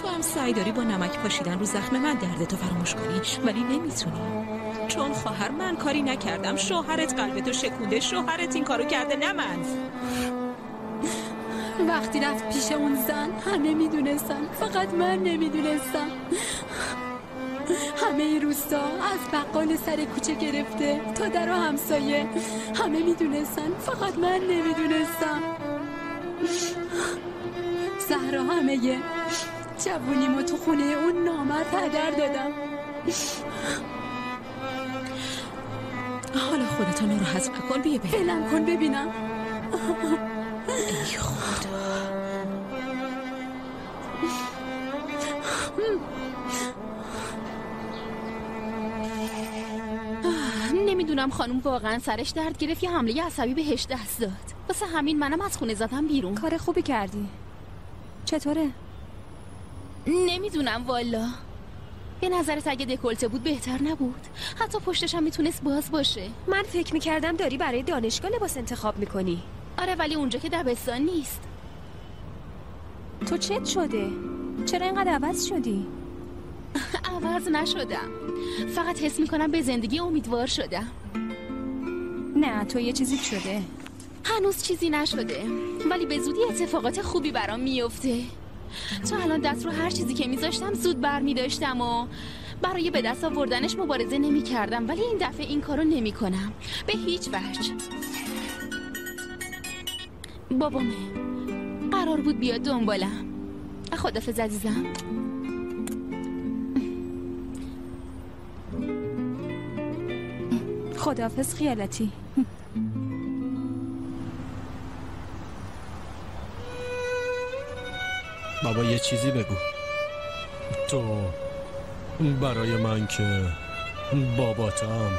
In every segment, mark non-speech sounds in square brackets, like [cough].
تو هم سعی داری با نمک پاشیدن رو زخم من دردتو فراموش کنی؟ ولی نمی‌تونی چون خواهر من کاری نکردم. شوهرت قلبتو شکونده. شوهرت این کارو کرده نه من. وقتی رفت پیش اون زن همه می‌دونستن. فقط من نمی‌دونستم. همه روستا از بقال سر کوچه گرفته تا در و همسایه. همه می‌دونستن. فقط من نمی‌دونستم. زهرا همه جوونیمو تو خونه اون نامرد هدر دادم. حالا خودتو ناراحت نکن بیا بریم. فعلا کن ببینم. ای خدا. نمی‌دونم خانم واقعا سرش درد گرفت یا حمله عصبی بهش دست داد. واسه همین منم از خونه زدم بیرون. کار خوبی کردی. چطوره؟ نمی‌دونم والا. به نظرت اگه دکلته بود بهتر نبود. حتی پشتش هم می‌تونست باز باشه. من فکر می‌کردم داری برای دانشگاه لباس انتخاب می‌کنی. آره ولی اونجا که دبستان نیست. تو چت شده؟ چرا اینقدر عوض شدی؟ [laughs] عوض نشدم. فقط حس می‌کنم به زندگی امیدوار شدم. نه تو یه چیزی شده. هنوز چیزی نشده. ولی به زودی اتفاقات خوبی برام میفته تا الان دست رو هر چیزی که میذاشتم زود بر میداشتم و برای به دست آوردنش مبارزه نمی کردم ولی این دفعه این کارو نمی کنم به هیچ وجه. بابامه قرار بود بیاد دنبالم. خدافز عزیزم. خداحافظ خیالتی. بابا یه چیزی بگو. تو برای من که باباتم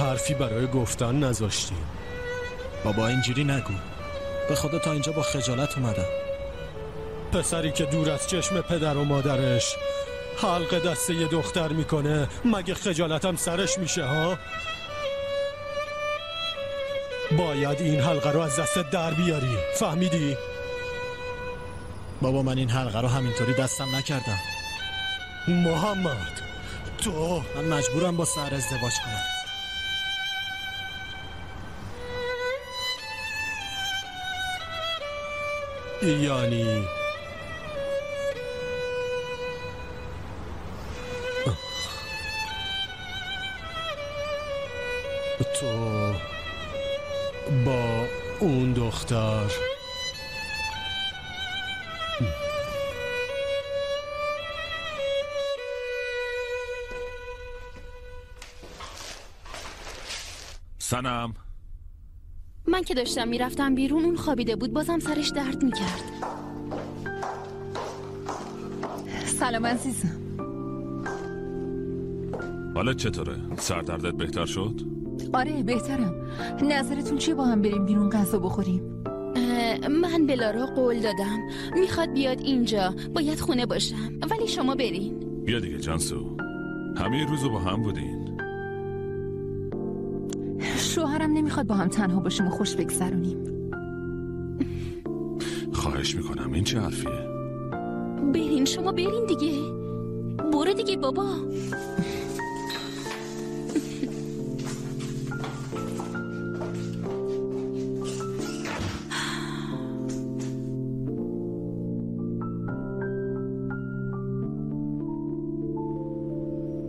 حرفی برای گفتن نذاشتی. بابا اینجوری نگو. به خدا تا اینجا با خجالت اومدم. پسری که دور از چشم پدر و مادرش حلق دسته یه دختر می‌کنه مگه خجالتم سرش میشه ها؟ باید این حلقه رو از دست در بیاری. فهمیدی؟ بابا من این حلقه رو همینطوری دستم نکردم. محمد تو؟ من مجبورم با سر ازدواج کنم. یعنی؟ تو با اون دختر؟ سنم من که داشتم می‌رفتم بیرون اون خوابیده بود بازم سرش درد می‌کرد. سلام عزیزم. حالت چطوره؟ سردردت بهتر شد؟ آره بهترم. نظرتون چیه با هم بریم بیرون غذا بخوریم؟ من به لارا قول دادم. می‌خواد بیاد اینجا. باید خونه باشم. ولی شما برین. بیا دیگه جانسو. همه روزو با هم بودین. شوهرم نمی‌خواد با هم تنها باشیم و خوش بگذرونیم. خواهش می‌کنم. این چه حرفیه؟ برین شما برین دیگه. برو دیگه بابا.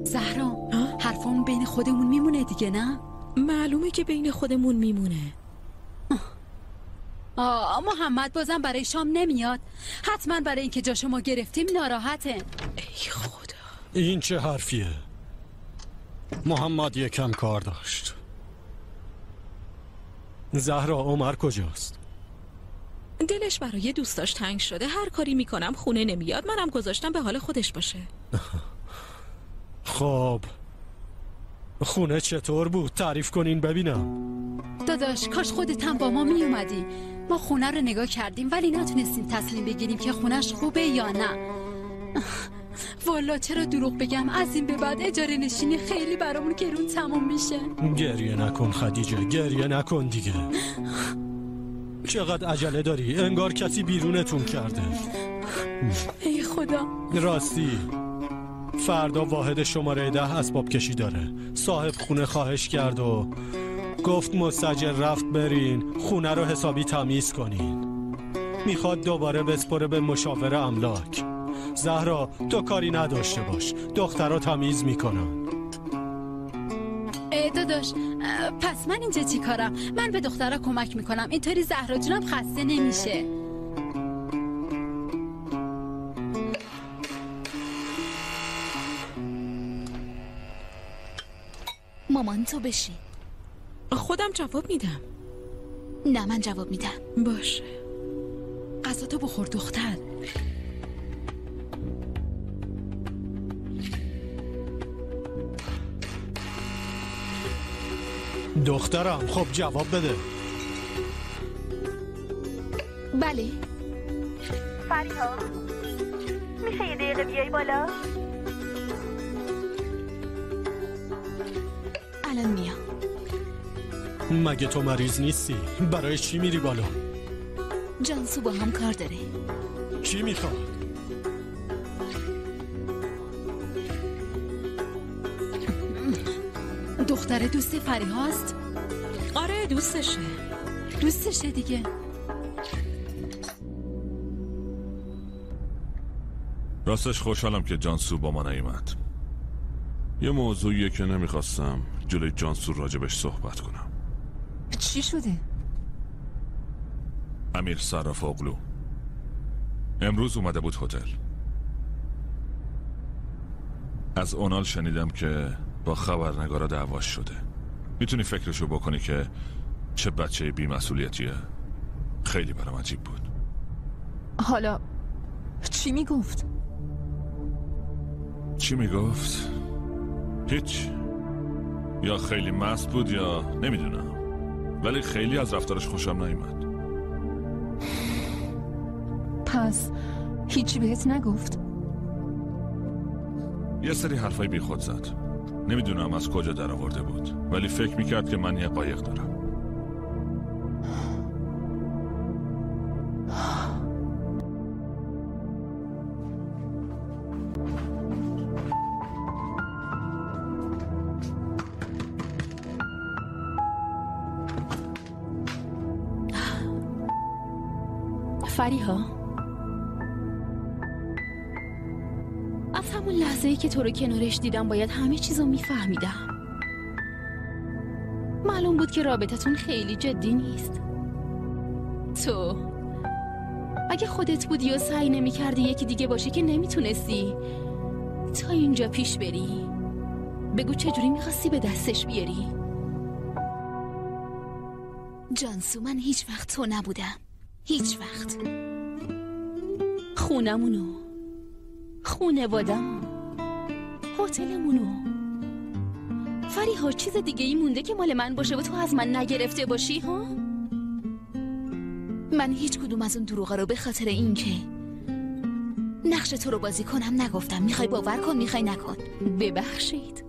زهرا حرفمون بین خودمون میمونه دیگه نه؟ معلومه که بین خودمون میمونه. آه محمد بازم برای شام نمیاد. حتما برای اینکه جا شما گرفتیم ناراحته. ای خدا. این چه حرفیه؟ محمد یکم کار داشت. زهرا عمر کجاست؟ دلش برای دوستاش تنگ شده. هر کاری می‌کنم خونه نمیاد. منم گذاشتم به حال خودش باشه. خب خونه چطور بود؟ تعریف کنین ببینم. داداش کاش خودت هم با ما می اومدی ما خونه رو نگاه کردیم ولی نتونستیم تصمیم بگیریم که خونش خوبه یا نه. والا چرا دروغ بگم؟ از این به بعد اجاره نشینی خیلی برامون گرون تموم میشه. گریه نکن خدیجه گریه نکن دیگه. چقدر عجله داری؟ انگار کسی بیرونتون کرده. ای خدا. راستی. فردا واحد شماره ده اسباب کشی داره. صاحب خونه خواهش کرد و گفت مستجر رفت برین خونه رو حسابی تمیز کنین. می‌خواد دوباره بسپره به مشاور املاک. زهرا تو کاری نداشته باش دخترها تمیز می‌کنن. ای داداش پس من اینجا چی کارم؟ من به دخترها کمک می‌کنم. اینطوری زهرا جونم خسته نمیشه. مامان تو بشین. خودم جواب میدم. نه من جواب میدم. باشه. غذا تو بخور دختر. دخترم خب جواب بده. بله. فریها میشه یه دقیقه بیای بالا؟ الان میام مگه تو مریض نیستی؟ برای چی میری بالا؟ جانسو با هم کار داره. چی می‌خواد دختره دوست فریهاست آره دوستشه. دوستشه دیگه. راستش خوشحالم که جانسو با ما نیومد. یه موضوعیه که نمی‌خواستم. جلوی جانسو راجبش صحبت کنم. چی شده؟ امیر صراف اغلو امروز اومده بود هتل. از اونال شنیدم که با خبرنگارا دعواش شده. می‌تونی فکرشو بکنی که چه بچه بیمسئولیتیه؟ خیلی برام عجیب بود. حالا چی می‌گفت؟ چی می‌گفت؟ هیچ. یا خیلی مست بود یا نمی‌دونم. ولی خیلی از رفتارش خوشم نیومد. پس هیچی بهت نگفت؟ یه سری حرفای بی خود زد. نمی‌دونم از کجا در آورده بود ولی فکر می‌کرد که من یه قایق دارم. فریها از همون لحظه ای که تو رو کنارش دیدم باید همه چیزو میفهمیدم. معلوم بود که رابطتون خیلی جدی نیست. تو اگه خودت بودی و سعی نمی کردی یکی دیگه باشه که نمی‌تونستی تا اینجا پیش بری. بگو چجوری می‌خواستی به دستش بیاری. جانسو من هیچ وقت تو نبودم. هیچ وقت. خونمونو خونوادمو هتلمونو. فریها چیز دیگه ای مونده که مال من باشه و تو از من نگرفته باشی ها؟ من هیچ کدوم از اون دروغا رو به خاطر این که نقش تو رو بازی کنم نگفتم. می‌خوای باور کن می‌خوای نکن. ببخشید.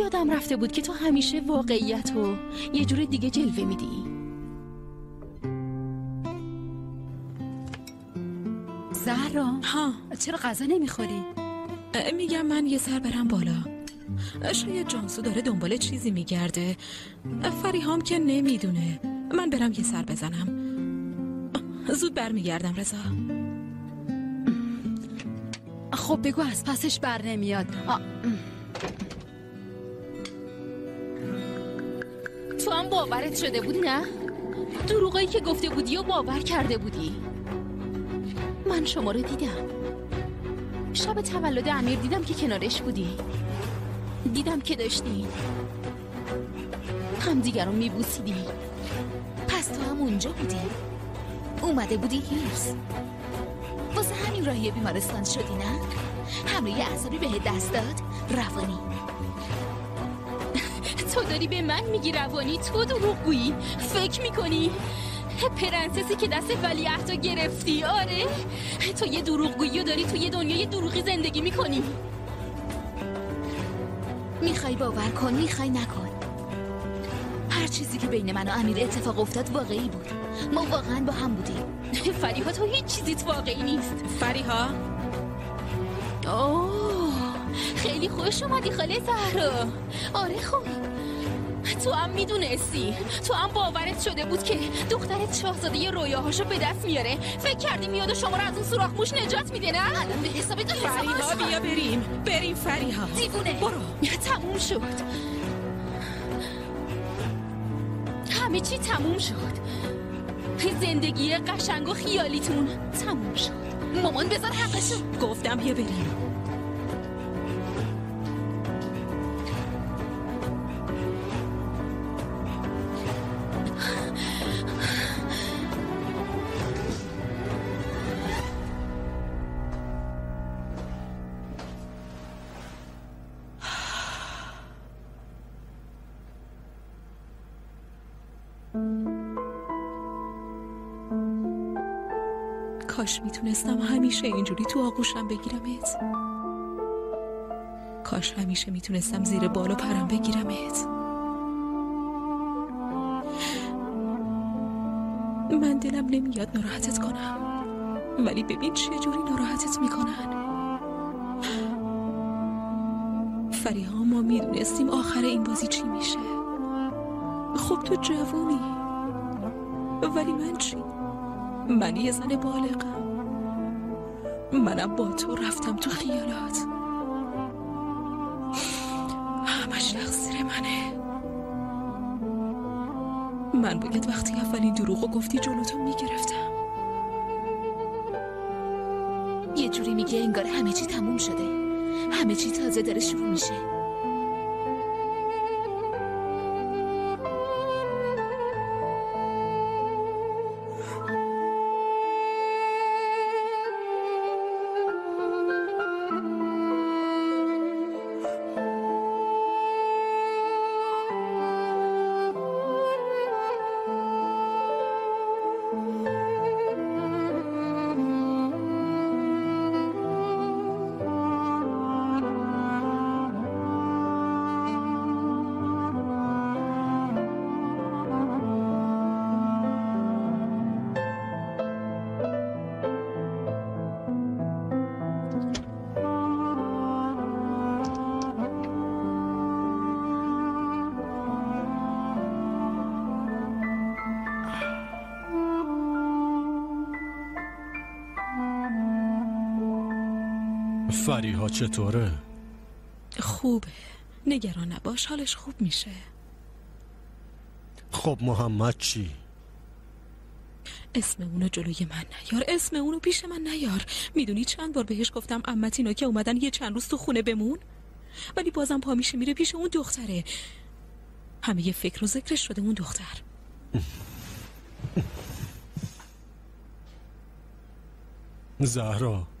یادم رفته بود که تو همیشه واقعیت و یه جور دیگه جلوه میدی. زهرا ها. چرا غذا نمی‌خوری؟ میگم من یه سر برم بالا. شاید جانسو داره دنبال چیزی میگرده. فریهام که نمی‌دونه. من برم یه سر بزنم. زود برمیگردم رضا. خب بگو از پسش بر نمیاد. آ، تو هم باورت شده بود نه؟ دروغایی که گفته بودی و باور کرده بودی. من شما رو دیدم. شب تولد امیر دیدم که کنارش بودی. دیدم که داشتی. هم دیگر رو میبوسیدی. پس تو هم اونجا بودی. اومده بودی هیرس واسه همین راهی بیمارستان شدی نه؟ حمله اعصابی به دست داد؟ روانی. [laughs] تو داری به من میگی روانی؟ تو دروغگویی. فکر می‌کنی؟ پرنسسی که دست ولیعهد گرفتی آره؟ تو یه دروغگویی و داری تو یه دنیای دروغی زندگی می‌کنی. می‌خوای باور کن می‌خوای نکن. هر چیزی که بین من و امیر اتفاق افتاد واقعی بود. ما واقعا با هم بودیم. [laughs] فریها تو هیچ چیزیت واقعی نیست. فریها؟ اوه خیلی خوش اومدی خاله زهرا. آره خوب تو هم می‌دونستی. تو هم باورت شده بود که دخترت شاهزاده رویاهاشو به دست میاره. فکر کردی میاد و شما رو از اون سوراخ موش نجات میده نه؟ الان به حساب تو فریها بیا بریم. بریم فریها. دیوونه برو. تموم شد. همه چی تموم شد. زندگی قشنگ و خیالیتون تموم شد. مامان بذار حقشو. گفتم بیا بریم. کاش می‌تونستم همیشه اینجوری تو آغوشم بگیرمت. کاش همیشه می‌تونستم زیر بال و پرم بگیرمت. من دلم نمیاد ناراحتت کنم. ولی ببین چه جوری ناراحتت می‌کنن. فریها ما می‌دونستیم آخر این بازی چی میشه. خب تو جوونی. ولی من چی؟ من یه زن بالغم. منم با تو رفتم تو خیالات. همش تقصیر منه. من باید وقتی اولین دروغو گفتی جلوتو می‌گرفتم. یه جوری میگه انگار همه چی تموم شده. همه چی تازه داره شروع میشه. فریها چطوره؟ خوبه. نگران نباش حالش خوب میشه. خب محمد چی؟ اسم اونو جلوی من نیار اسم اونو پیش من نیار. می‌دونی چند بار بهش گفتم امتینا که اومدن یه چند روز تو خونه بمون؟ ولی بازم پا میشه میره پیش اون دختره. همه یه فکر و ذکرش شده اون دختر. زهرا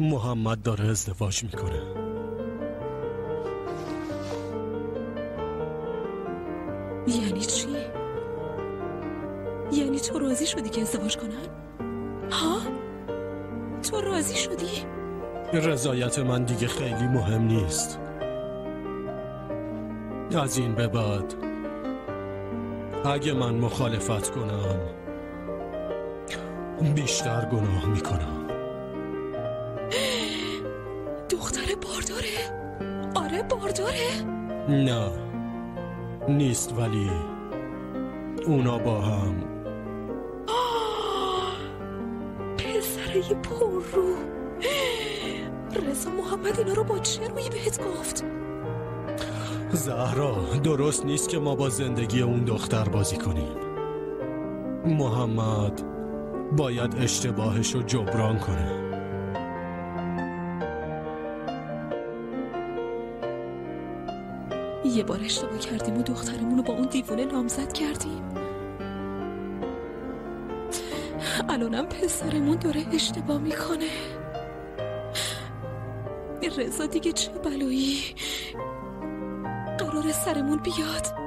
محمد داره ازدواج می‌کنه یعنی چی؟ یعنی تو راضی شدی که ازدواج کنن؟ ها؟ تو راضی شدی؟ رضایت من دیگه خیلی مهم نیست از این به بعد اگه من مخالفت کنم بیشتر گناه می‌کنم دختر بارداره؟ آره بارداره؟ نه نیست ولی اونا با هم پسره پر رو رضا محمد اینا رو با چه روی بهت گفت؟ زهرا درست نیست که ما با زندگی اون دختر بازی کنیم محمد باید اشتباهش رو جبران کنه یه بار اشتباه کردیم و دخترمون رو با اون دیوونه نامزد کردیم. الانم پسرمون داره اشتباه می‌کنه. رضا دیگه چه بلایی؟ قرار سرمون بیاد.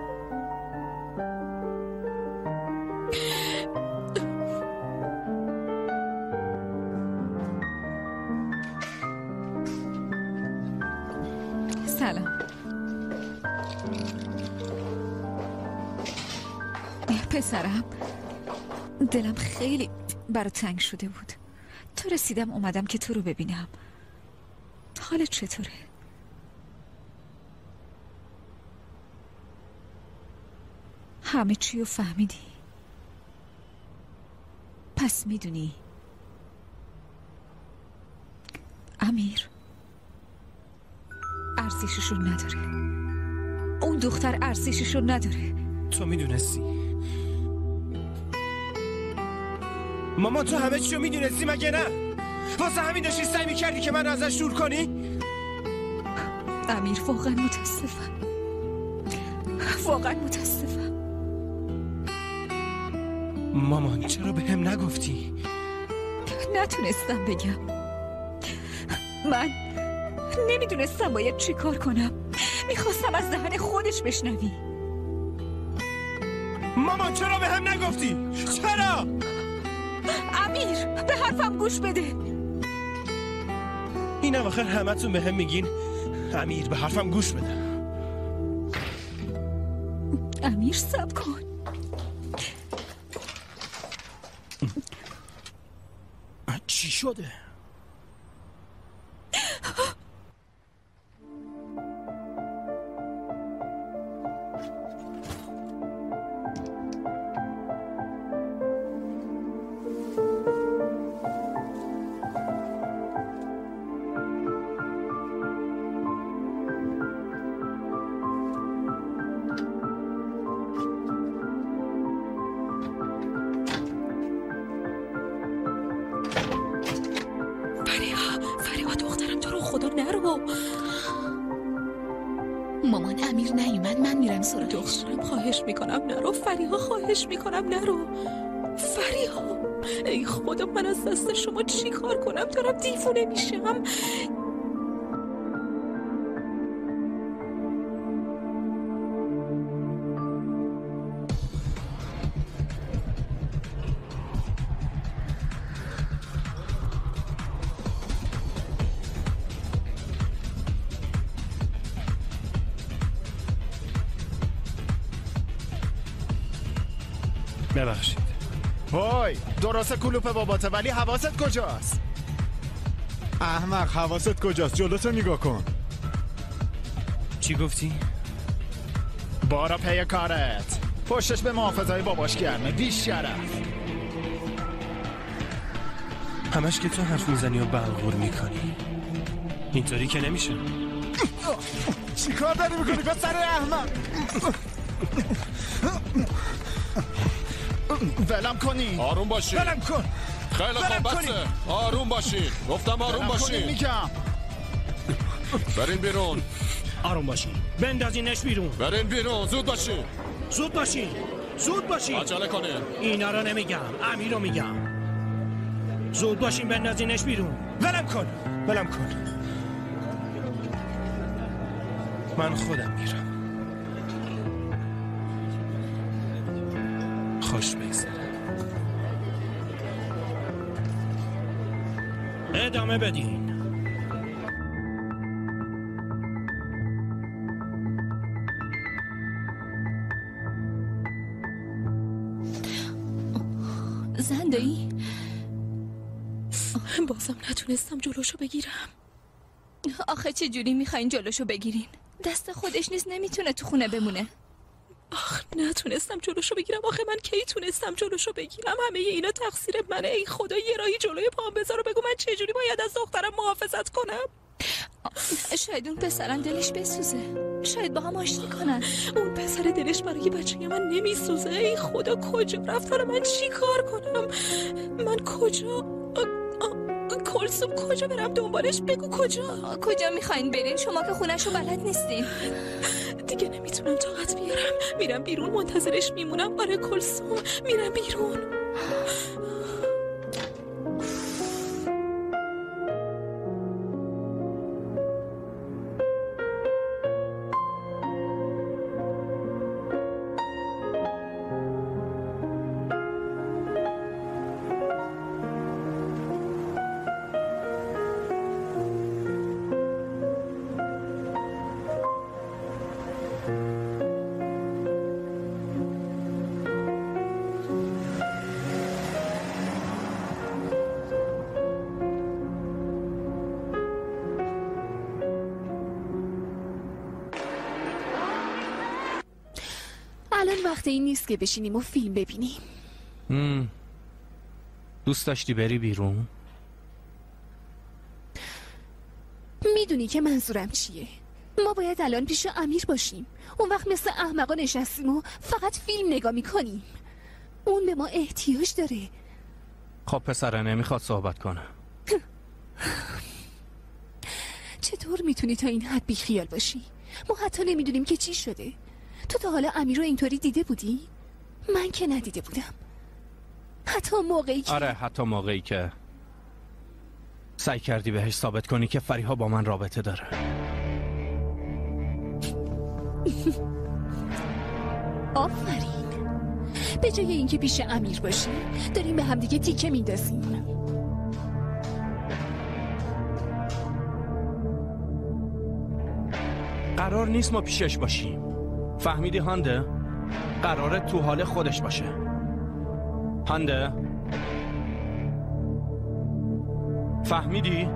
خیلی برا تنگ شده بود. تا رسیدم اومدم که تو رو ببینم. حالت چطوره؟ همه چی رو فهمیدی؟ پس می‌دونی. امیر ارزششو نداره. اون دختر ارزششو نداره. تو می‌دونستی. ماما تو همه چی رو می‌دونستی؟ مگه نه؟ واسه همین داشتی سعی می‌کردی که من ازش دور کنی؟ امیر واقعا متاسفم. واقعا متاسفم. مامان چرا به هم نگفتی؟ نتونستم بگم. من نمی‌دونستم باید چی کار کنم. می‌خواستم از دهن خودش بشنوی. مامان چرا به هم نگفتی؟ چرا؟ امیر به حرفم گوش بده. این آخر همتون به هم میگین. امیر به حرفم گوش بده. امیر سب کن. چی شده؟ دخترم خواهش می‌کنم نرو فریها خواهش می‌کنم نرو فریها ای خدا من از دست شما چی کار کنم؟ دارم دیوونه میشم. درست کلوپ باباته ولی حواست کجاست؟ احمق حواست کجاست؟ جلوتو نگاه کن. چی گفتی؟ بارا پی کارت. پشتش به محافظای باباش گرمه بیش شرف. همش که تو حرف می‌زنی و بلغور می‌کنی. اینطوری که نمیشه. چی کار داری می‌کنی؟ پسر احمق. ولم کنی. آروم باشی. ولم کن. خیلی خوب. بسه. آروم باشین گفتم آروم باشین میگم. برین بیرون. آروم باشین بندازینش بیرون. برین بیرون. زود باشین زود باشین زود باشین عجله کنین اینا رو نمیگم. امیر رو میگم. زود باشین بندازینش بیرون. ولم کن. ولم کن. من خودم میرم. خوش ادامه بدین زنده ای؟ بازم نتونستم جلوشو بگیرم آخه چه جوری می‌خواین جلوشو بگیرین؟ دست خودش نیست نمی‌تونه تو خونه بمونه آخ نتونستم جلوشو بگیرم. آخه من کی تونستم جلوشو بگیرم؟ همه اینا تقصیر منه. ای خدا یه راهی جلوی پام بذار و بگو. من چجوری باید از دخترم محافظت کنم؟ شاید اون پسرم دلش بسوزه. شاید با هم آشتی کنن. اون پسر دلش برای بچه من نمیسوزه. ای خدا کجا؟ رفت حالا من چی کار کنم؟ من کجا؟ کلسوم کجا برم؟ دنبالش بگو کجا؟ کجا می‌خواین برین؟ شما که خونشو بلد نیستین. دیگه نمی‌تونم طاقت بیارم میرم بیرون منتظرش میمونم آره کلسوم میرم بیرون. [sighs] وقت این نیست که بشینیم و فیلم ببینیم. مم. دوست داشتی بری بیرون؟ می‌دونی که منظورم چیه. ما باید الان پیش امیر باشیم. اون وقت مثل احمقا نشستیم و فقط فیلم نگاه می‌کنیم. اون به ما احتیاج داره. خب پسره نمی‌خواد صحبت کنه. چطور می‌تونی تا این حد بیخیال باشی؟ ما حتی نمی‌دونیم که چی شده. تو تا حالا امیر رو اینطوری دیده بودی؟ من که ندیده بودم. حتی موقعی که آره حتی موقعی که سعی کردی بهش ثابت کنی که فریها با من رابطه داره. [laughs] آفرین. به جای اینکه پیش امیر باشیم داریم به همدیگه تیکه میندازیم. قرار نیست ما پیشش باشیم. فهمیدی هانده؟ قراره تو حال خودش باشه هانده؟ فهمیدی؟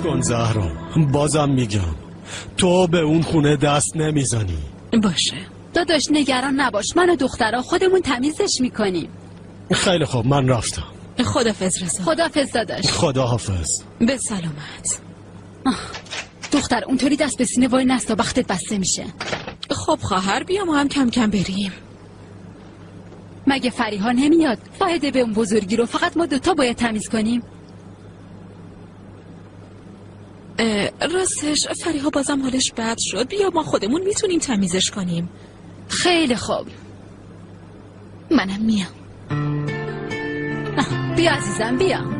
کن زهرا بازم میگم تو به اون خونه دست نمی‌زنی. باشه. داداش نگران نباش. من و دخترها خودمون تمیزش می‌کنیم. خیلی خوب من رفتم. خدافز رضا. خدافز داداش. خدا حافظ به سلامت. دختر اونطوری دست به سینه وای نستا وقتت بسته میشه. خب خواهر بیا ما هم کم کم بریم. مگه فریها نمیاد؟ فایده به اون بزرگی رو فقط ما دوتا باید تمیز کنیم. راستش فریها بازم حالش بد شد. بیا ما خودمون می‌تونیم تمیزش کنیم. خیلی خوب. منم میام. بیا عزیزم بیا.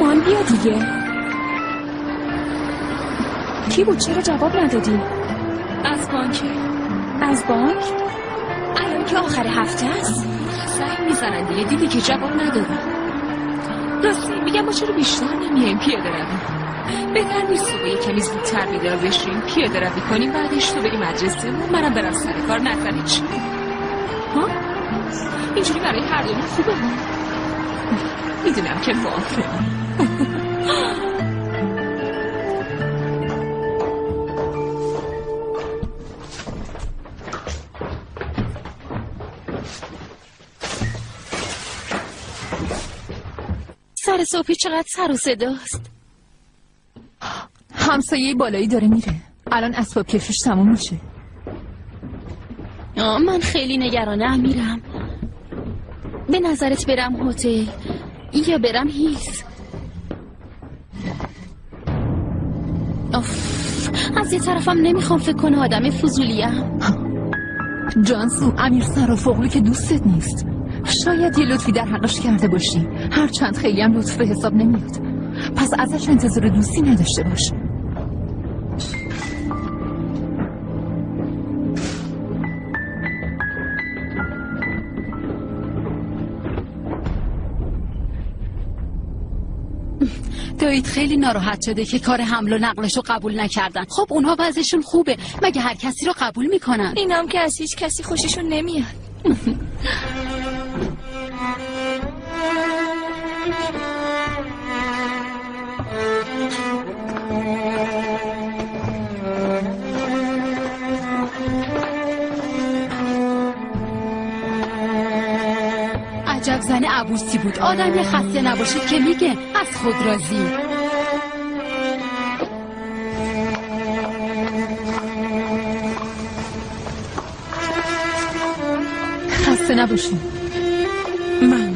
مامان بیا دیگه. کی بود؟ چرا جواب ندادی؟ از بانک. از بانک؟ الان که آخر هفته است. زنگ می‌زنن دیگه. دیدی که جواب ندادم راستی میگم ما چرا بیشتر نمیایم؟ پیاده روی. بهتر نیست صبح یه کمی زودتر بیدار بشیم. پیاده روی کنیم بعدش تو بری مدرسه و منم برم سر کار. نزنی چی ها؟ اینجوری برای هر دومون خوبه. می‌دونم که واقعا سر صبحی چقدر سر و صداست همسایه بالایی داره میره. الان اسباب کشیش تموم میشه. من خیلی نگرانه میرم. به نظرت برم هتل یا برم هیس از یه طرفم نمی‌خوام فکر کنه آدم فضولیم جانسو امیر سر و فغلو که دوستت نیست. شاید یه لطفی در حقش کرده باشی. هرچند خیلی هم لطف به حساب نمیاد. پس ازش انتظار دوستی نداشته باش. لوید خیلی ناراحت شده که کار حمل و نقلش رو قبول نکردن. خب اونها وضعشون خوبه. مگه هر کسی رو قبول می‌کنن؟ اینم که از هیچ کسی خوششون نمیاد. عجب زن عبوسی بود. آدم یه خسته نباشید که میگه. خود راضی خسته نباشین. من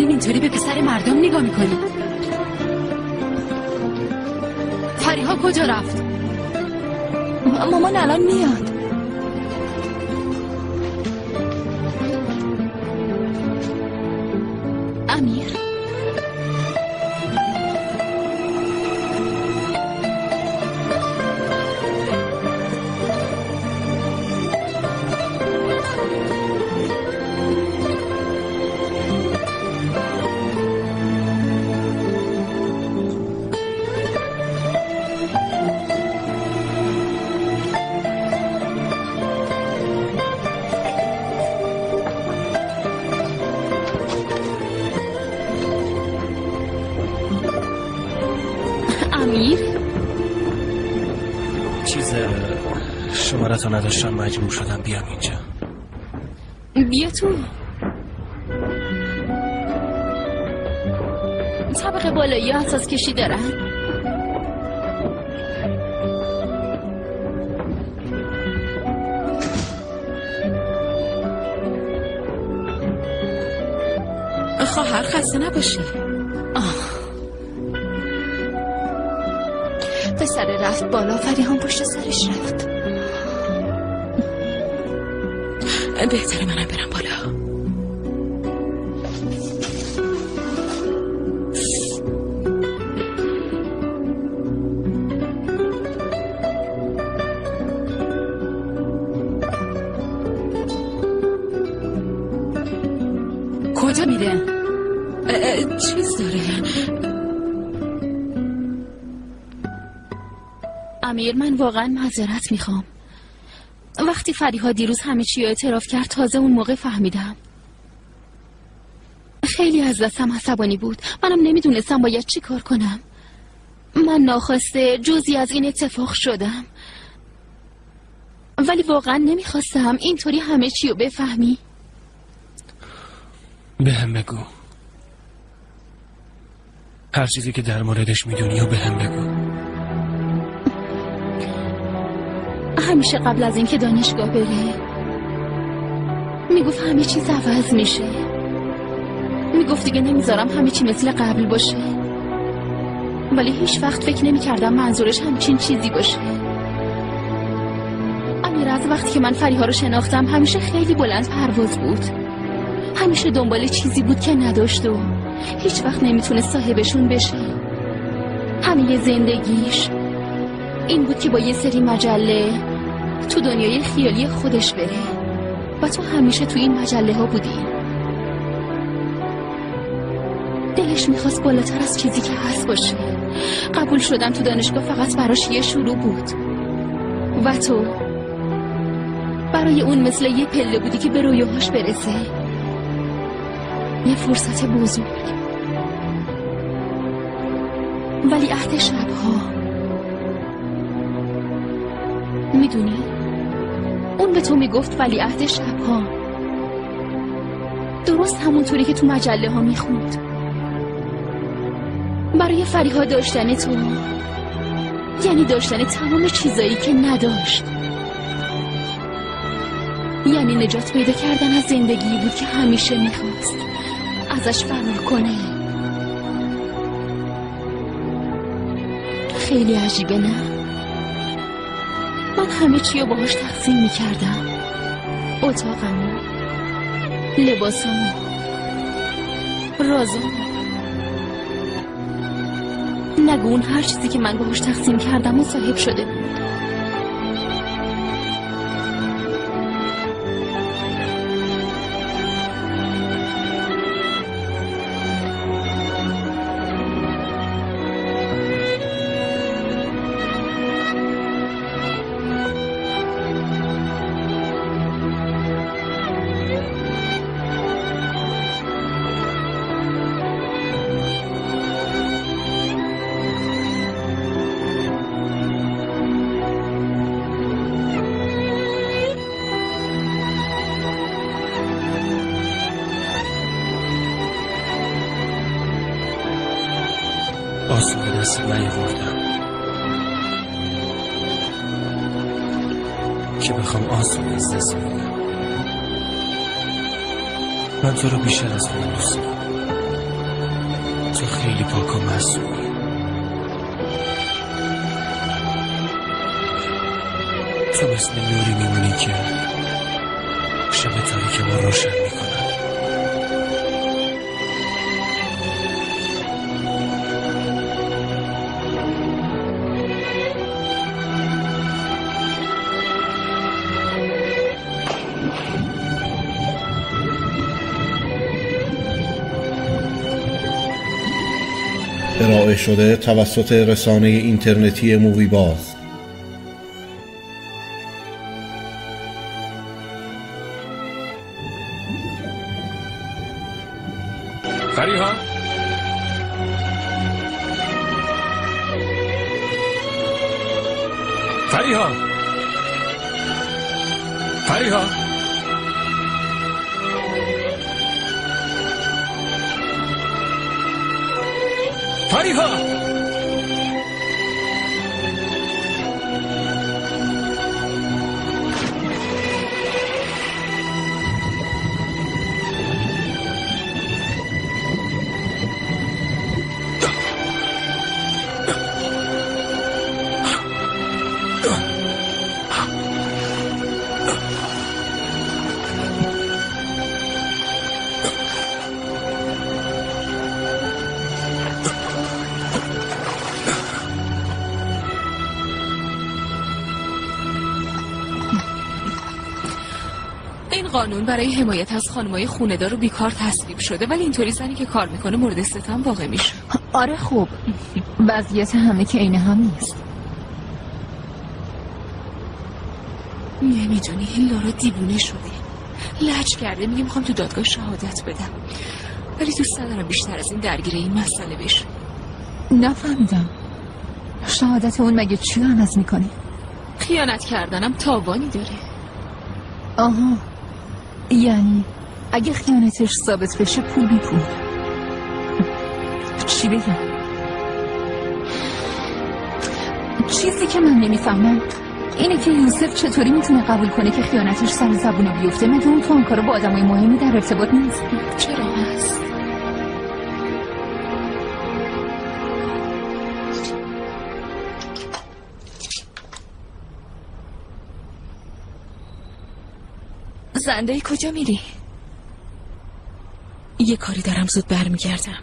دارین اینطوری به پسر مردم نگاه می‌کنین فریها کجا رفت؟ مامان الان میاد. رو نداشتم مجبور شدم بیام اینجا. بیا تو. طبقه بالایی اساس کشی دارن. خواهر خسته نباشی. پسر رفت بالا فریهان پشت سرش رفت. بهتره منم برم بالا. کجا میره؟ چیز داره. امیر من واقعا معذرت می‌خوام. فریها دیروز همه چی اعتراف کرد تازه اون موقع فهمیدم. خیلی از دستم عصبانی بود. منم نمی‌دونستم باید چی کار کنم. من ناخواسته جزی از این اتفاق شدم. ولی واقعا نمی‌خواستم اینطوری همه چی رو بفهمی. به هم بگو. هر چیزی که در موردش می‌دونی و به هم بگو. همیشه قبل از اینکه دانشگاه بره می‌گفت همه چیز عوض میشه. می‌گفت دیگه نمی‌ذارم همه چی مثل قبل باشه. ولی هیچ وقت فکر نمی‌کردم منظورش همچین چیزی باشه. امیر از وقتی که من فریها رو شناختم همیشه خیلی بلند پرواز بود. همیشه دنبال چیزی بود که نداشت و هیچ وقت نمی‌تونه صاحبشون بشه. همه زندگیش این بود که با یه سری مجله تو دنیای خیالی خودش بره. و تو همیشه تو این مجله ها بودی. دلش می‌خواست بالاتر از چیزی که هست باشه. قبول شدن تو دانشگاه فقط براش یه شروع بود. و تو برای اون مثل یه پله بودی که به رویاهاش برسه. یه فرصت بزرگ. ولی عهد شبها می‌دونی؟ اون به تو می‌گفت ولی عهد شبها. درست همونطوری که تو مجله ها می‌خوند. برای فریها داشتن تو. یعنی داشتن تمام چیزایی که نداشت. یعنی نجات پیدا کردن از زندگی بود که همیشه می‌خواست. ازش فرار کنه. خیلی عجیبه نه؟ من همه چی رو باهاش تقسیم می‌کردم. اتاقمو لباسمو رازمو. نگو اون هر چیزی که من باهاش تقسیم کردم و صاحب شده بود آسو به دست نیاوردم. که بخوام آسو از دست بدم. من تو رو بیشتر از خودم دوست دارم. تو خیلی پاک و معصومی. تو مثل نوری میمونی که شب تاریک ما روشن می‌کنه شده توسط رسانه اینترنتی مووی باز. فریها فریها فریها این قانون برای حمایت از خانمای خوندار و بیکار تصویب شده ولی اینطوری زنی که کار می‌کنه مورد ستم واقع میشه. آره خوب. وضعیت همه که عین هم نیست. نمی‌دونی این لارا دیوونه شده. لج کرده میگه می‌خوام تو دادگاه شهادت بدم. ولی دوست ندارم بیشتر از این درگیر این مسئله بشه نفهمیدم. شهادت اون مگه چی عوض می‌کنی؟ خیانت کردنم تاوانی داره. آها. یعنی اگه خیانتش ثابت بشه پول بی پول چی بگم؟ چیزی که من نمی‌فهمم اینه که یوسف چطوری می‌تونه قبول کنه که خیانتش سر زبونه بیفته مگه اون تو اون کارو با آدمای مهمی در ارتباط نیست؟ چرا؟ هست زنده کجا میری؟ یه کاری دارم زود برمیگردم.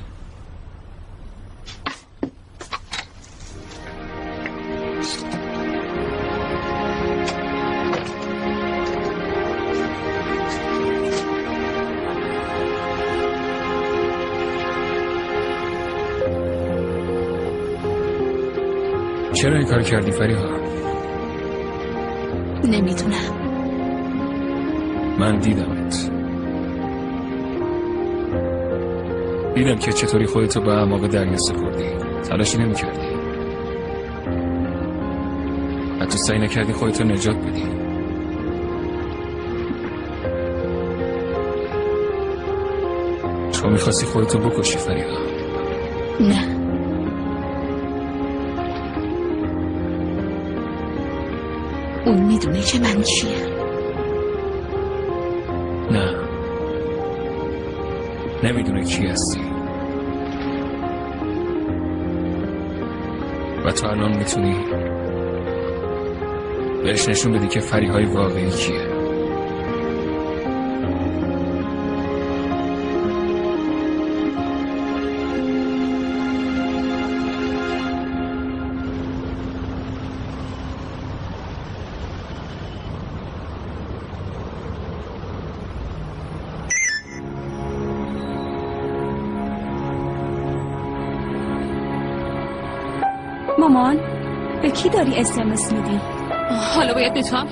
چرا این کار کردی فریها نمی‌دونم. من دیدمت. دیدم که چطوری خودتو به اعماق دریا سپردی. تلاشی نمی کردی حتی سعی نکردی خودتو نجات بدی. تو می‌خواستی خودتو بکشی فریها نه. اون می‌دونه که من چیم. نمی‌دونه کی هستی. و تو الان می‌تونی بهش نشون بدی که فریهای واقعی کیه. داری اسمس میدی؟ حالا باید به تو هم